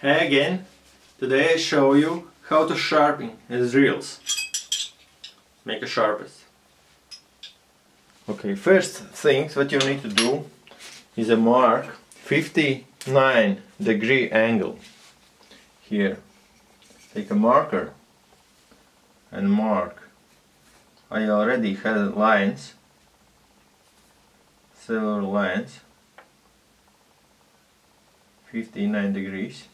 Hey again, today I show you how to sharpen the drills. Make a sharpest. Okay, first things what you need to do is a mark 59 degree angle here. Take a marker and mark. I already had lines, several lines, 59 degrees.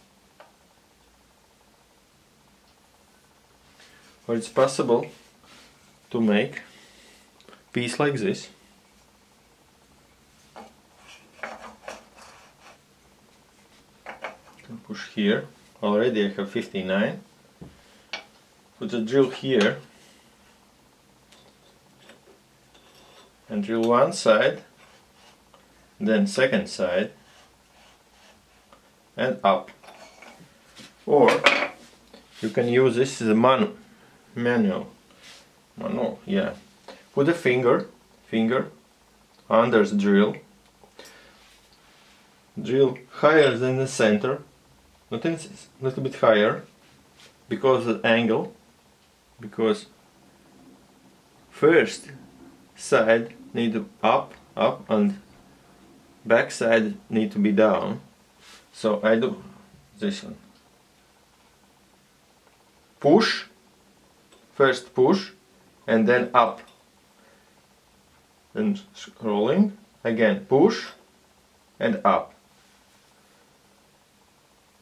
Or it's possible to make piece like this. push here. Already I have 59. Put the drill here and drill one side, then second side and up. Or you can use this as a man manual. Oh, manual, yeah. Put a finger, finger under the drill. Drill higher than the center, not a little bit higher, because the angle, because first side need to up, up, and back side need to be down. So I do this one. Push, first push, and then up. and scrolling, again push, and up.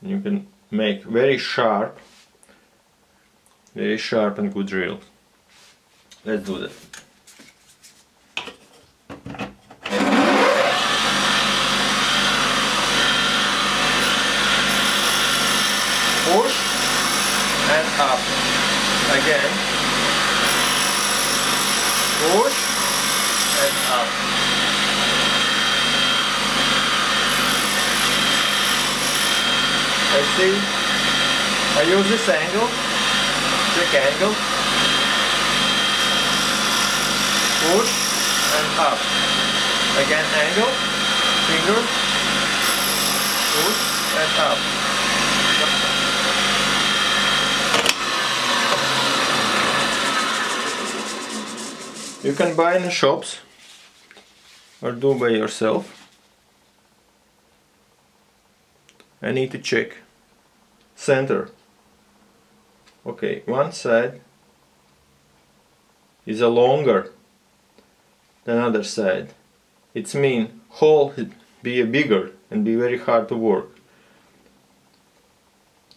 You can make very sharp, very sharp and good drills. Let's do that. push and up again. Push. And up. I see. I use this angle. Check angle. Push. And up. Again angle. Finger. Push. And up You can buy in the shops or do by yourself. I need to check center. Okay, one side is a longer than other side. It's mean hole be a bigger and be very hard to work.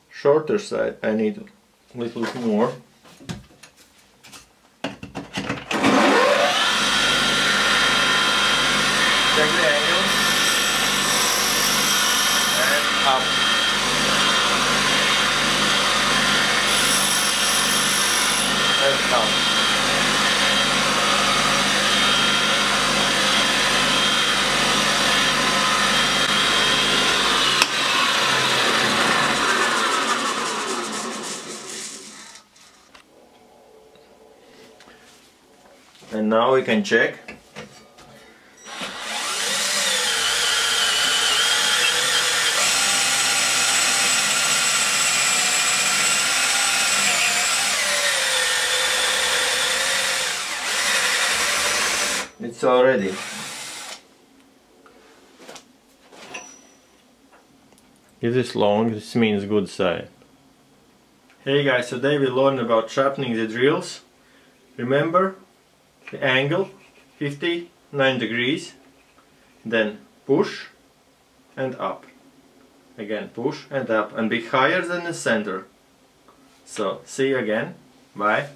Shorter side I need a little more. Check the angle and up and down and now we can check it's already. If this long? This means good side. Hey guys today we learned about sharpening the drills. Remember the angle 59 degrees then push and up. Again push and up and be higher than the center. So see you again. Bye